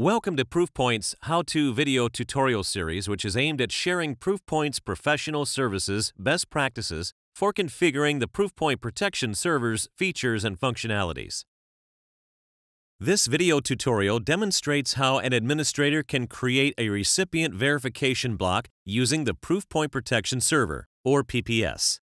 Welcome to Proofpoint's how-to video tutorial series, which is aimed at sharing Proofpoint's professional services best practices for configuring the Proofpoint protection server's features and functionalities. This video tutorial demonstrates how an administrator can create a recipient verification block using the Proofpoint Protection Server, or PPS.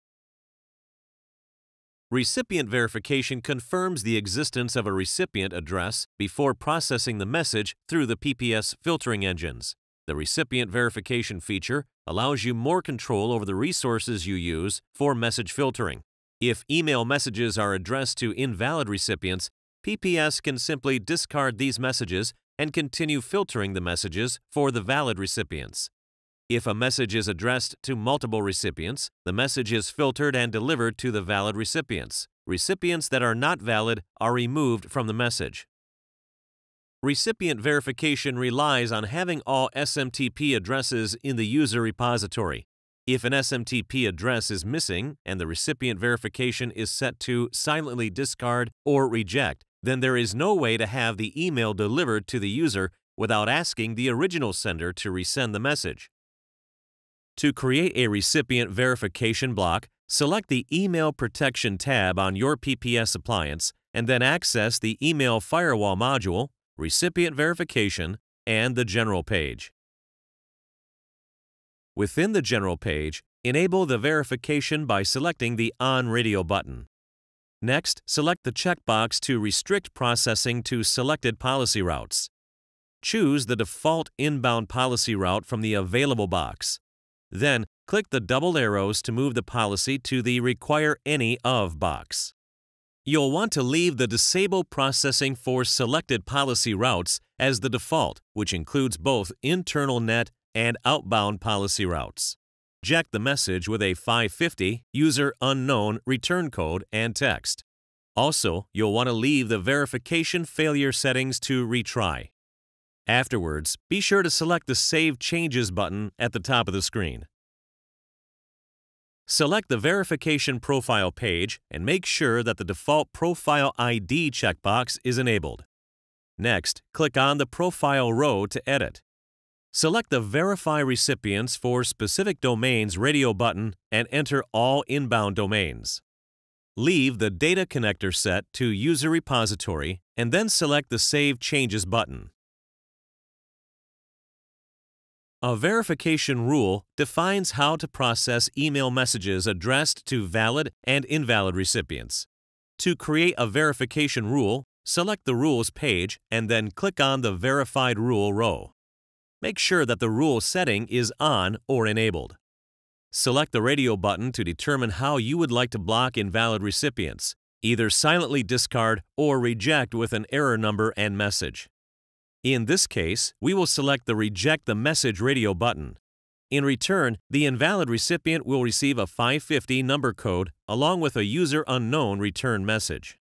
Recipient verification confirms the existence of a recipient address before processing the message through the PPS filtering engines. The recipient verification feature allows you more control over the resources you use for message filtering. If email messages are addressed to invalid recipients, PPS can simply discard these messages and continue filtering the messages for the valid recipients. If a message is addressed to multiple recipients, the message is filtered and delivered to the valid recipients. Recipients that are not valid are removed from the message. Recipient verification relies on having all SMTP addresses in the user repository. If an SMTP address is missing and the recipient verification is set to silently discard or reject, then there is no way to have the email delivered to the user without asking the original sender to resend the message. To create a recipient verification block, select the Email Protection tab on your PPS appliance and then access the Email Firewall module, Recipient Verification, and the General page. Within the General page, enable the verification by selecting the On Radio button. Next, select the checkbox to restrict processing to selected policy routes. Choose the default inbound policy route from the Available box. Then, click the double arrows to move the policy to the Require Any of box. You'll want to leave the Disable Processing for Selected Policy Routes as the default, which includes both internal net and outbound policy routes. Check the message with a 550 user unknown return code and text. Also, you'll want to leave the verification failure settings to retry. Afterwards, be sure to select the Save Changes button at the top of the screen. Select the Verification Profile page and make sure that the default Profile ID checkbox is enabled. Next, click on the Profile row to edit. Select the Verify Recipients for Specific Domains radio button and enter all inbound domains. Leave the Data Connector set to User Repository and then select the Save Changes button. A verification rule defines how to process email messages addressed to valid and invalid recipients. To create a verification rule, select the Rules page and then click on the Verified Rule row. Make sure that the rule setting is on or enabled. Select the radio button to determine how you would like to block invalid recipients, either silently discard or reject with an error number and message. In this case, we will select the Reject the Message radio button. In return, the invalid recipient will receive a 550 number code along with a user unknown return message.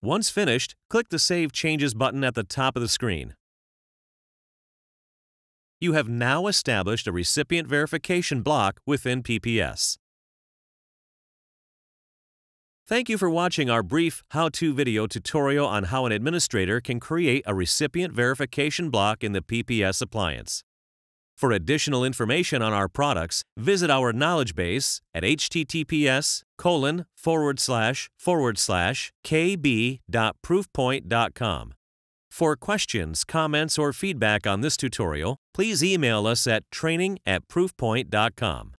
Once finished, click the Save Changes button at the top of the screen. You have now established a recipient verification block within PPS. Thank you for watching our brief how-to video tutorial on how an administrator can create a recipient verification block in the PPS appliance. For additional information on our products, visit our knowledge base at https colon forward slash forward slash kb.proofpoint.com. For questions, comments, or feedback on this tutorial, please email us at training at proofpoint.com.